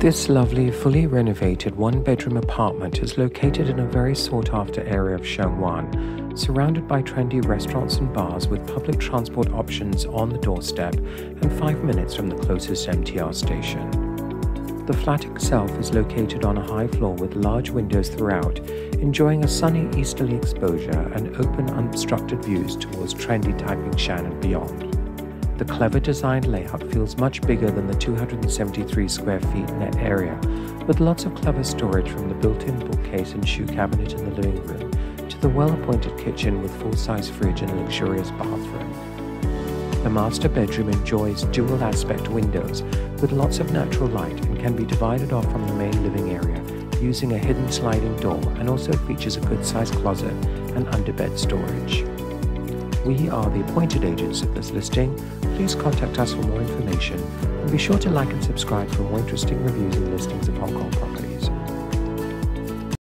This lovely, fully renovated one bedroom apartment is located in a very sought after area of Sheung surrounded by trendy restaurants and bars with public transport options on the doorstep and five minutes from the closest MTR station. The flat itself is located on a high floor with large windows throughout, enjoying a sunny easterly exposure and open, unobstructed views towards trendy Tai Ping Shan and beyond. The clever designed layout feels much bigger than the 273 square feet net area, with lots of clever storage from the built-in bookcase and shoe cabinet in the living room to the well-appointed kitchen with full-size fridge and luxurious bathroom. The master bedroom enjoys dual aspect windows with lots of natural light and can be divided off from the main living area using a hidden sliding door and also features a good sized closet and underbed storage. We are the appointed agents of this listing. Please contact us for more information and be sure to like and subscribe for more interesting reviews and listings of Hong Kong properties.